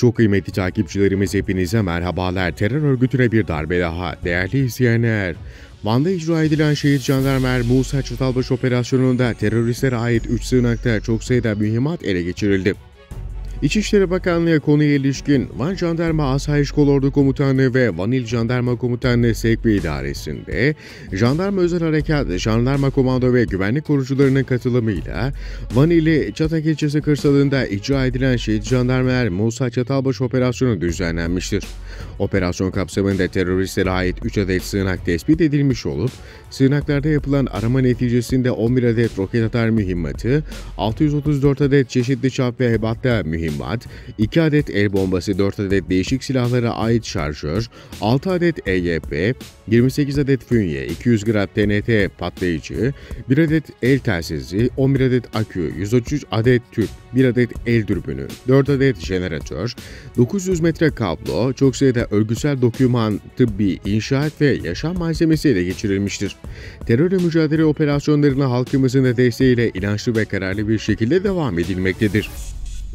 Çok kıymetli takipçilerimiz hepinize merhabalar. Terör örgütüne bir darbe daha. Değerli izleyenler, Van'da icra edilen şehit jandarmer Musa Çatalbaş operasyonunda teröristlere ait 3 sığınakta çok sayıda mühimmat ele geçirildi. İçişleri Bakanlığı konuya ilişkin Van Jandarma Asayiş Kolordu Komutanlığı ve Van İl Jandarma Komutanlığı Sevk ve İdaresi'nde Jandarma Özel Harekat, Jandarma Komando ve Güvenlik Korucularının katılımıyla Van ili Çatak ilçesi kırsalında icra edilen şehit jandarmer Musa Çatalbaş operasyonu düzenlenmiştir. Operasyon kapsamında teröristlere ait 3 adet sığınak tespit edilmiş olup, sığınaklarda yapılan arama neticesinde 11 adet roket atar mühimmatı, 634 adet çeşitli çap ve ebatta mühimmat, 2 adet el bombası, 4 adet değişik silahlara ait şarjör, 6 adet EYP, 28 adet fünye, 200 gram TNT patlayıcı, 1 adet el telsizi, 11 adet akü, 133 adet tüp, 1 adet el dürbünü, 4 adet jeneratör, 900 metre kablo, çok sayıda örgütsel doküman, tıbbi, inşaat ve yaşam malzemesi ele geçirilmiştir. Terörle mücadele operasyonlarına halkımızın da desteğiyle inançlı ve kararlı bir şekilde devam edilmektedir.